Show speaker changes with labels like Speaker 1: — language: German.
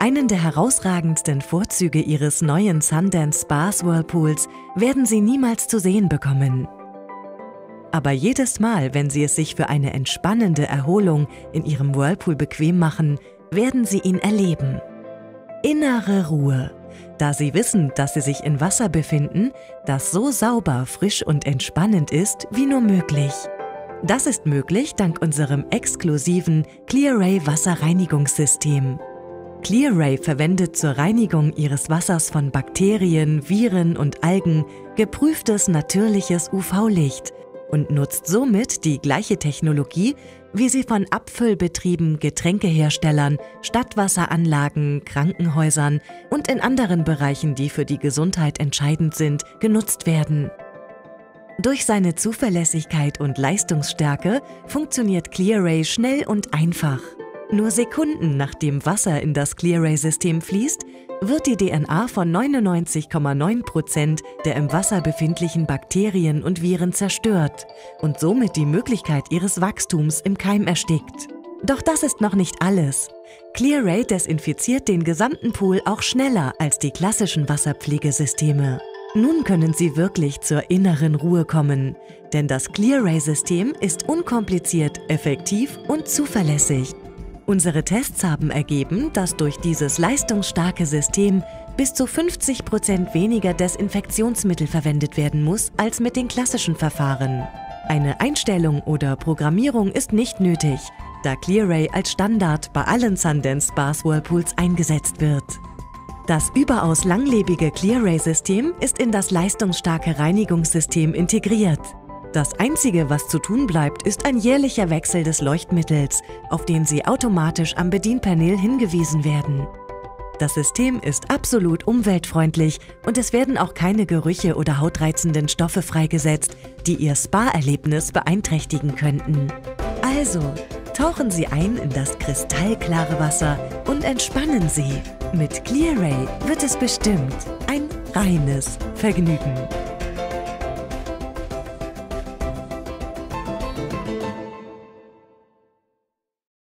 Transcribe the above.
Speaker 1: Einen der herausragendsten Vorzüge Ihres neuen Sundance Spas Whirlpools werden Sie niemals zu sehen bekommen. Aber jedes Mal, wenn Sie es sich für eine entspannende Erholung in Ihrem Whirlpool bequem machen, werden Sie ihn erleben. Innere Ruhe, da Sie wissen, dass Sie sich in Wasser befinden, das so sauber, frisch und entspannend ist wie nur möglich. Das ist möglich dank unserem exklusiven ClearRay Wasserreinigungssystem. ClearRay verwendet zur Reinigung Ihres Wassers von Bakterien, Viren und Algen geprüftes natürliches UV-Licht und nutzt somit die gleiche Technologie, wie sie von Abfüllbetrieben, Getränkeherstellern, Stadtwasseranlagen, Krankenhäusern und in anderen Bereichen, die für die Gesundheit entscheidend sind, genutzt werden. Durch seine Zuverlässigkeit und Leistungsstärke funktioniert ClearRay schnell und einfach. Nur Sekunden nachdem Wasser in das ClearRay-System fließt, wird die DNA von 99,9% der im Wasser befindlichen Bakterien und Viren zerstört und somit die Möglichkeit ihres Wachstums im Keim erstickt. Doch das ist noch nicht alles. ClearRay desinfiziert den gesamten Pool auch schneller als die klassischen Wasserpflegesysteme. Nun können Sie wirklich zur inneren Ruhe kommen, denn das ClearRay-System ist unkompliziert, effektiv und zuverlässig. Unsere Tests haben ergeben, dass durch dieses leistungsstarke System bis zu 50 Prozent weniger Desinfektionsmittel verwendet werden muss als mit den klassischen Verfahren. Eine Einstellung oder Programmierung ist nicht nötig, da ClearRay als Standard bei allen Sundance Spas Whirlpools eingesetzt wird. Das überaus langlebige ClearRay-System ist in das leistungsstarke Reinigungssystem integriert. Das Einzige, was zu tun bleibt, ist ein jährlicher Wechsel des Leuchtmittels, auf den Sie automatisch am Bedienpanel hingewiesen werden. Das System ist absolut umweltfreundlich und es werden auch keine Gerüche oder hautreizenden Stoffe freigesetzt, die Ihr Spa-Erlebnis beeinträchtigen könnten. Also, tauchen Sie ein in das kristallklare Wasser und entspannen Sie. Mit ClearRay wird es bestimmt ein reines Vergnügen.